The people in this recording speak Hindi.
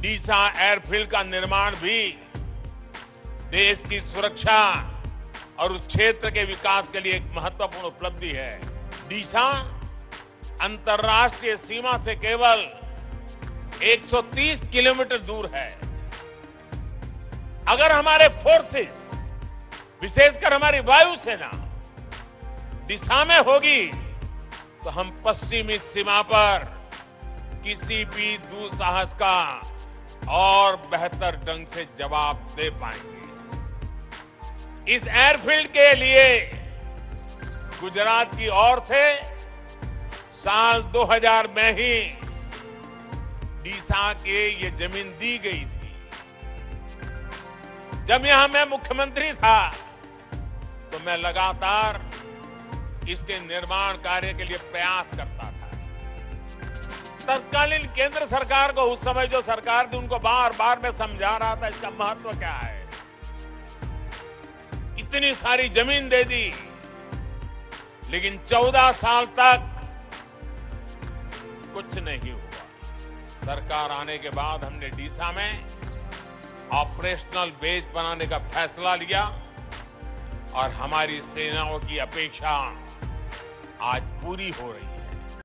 डीसा एयरफील्ड का निर्माण भी देश की सुरक्षा और उस क्षेत्र के विकास के लिए एक महत्वपूर्ण उपलब्धि है। डीसा अंतर्राष्ट्रीय सीमा से केवल 130 किलोमीटर दूर है। अगर हमारे फोर्सेस, विशेषकर हमारी वायुसेना दिशा में होगी तो हम पश्चिमी सीमा पर किसी भी दुसाहस का और बेहतर ढंग से जवाब दे पाएँगे। इस एयरफील्ड के लिए गुजरात की ओर से साल 2000 में ही डीसा के ये ज़मीन दी गई थी। जब यहाँ मैं मुख्यमंत्री था तो मैं लगातार इसके निर्माण कार्य के लिए प्रयास करता था। तत्कालीन केंद्र सरकार को उस समय जो सरकार थी, उनको बार बार मैं समझा रहा था, इसका महत्व क्या है? इतनी सारी ज़मीन दे दी, लेकिन 14 साल तक कुछ नहीं हुआ। सरकार आने के बाद हमने डीसा में ऑपरेशनल बेस बनाने का फैसला लिया और हमारी सेनाओं की अपेक्षा आज पूरी हो रही है।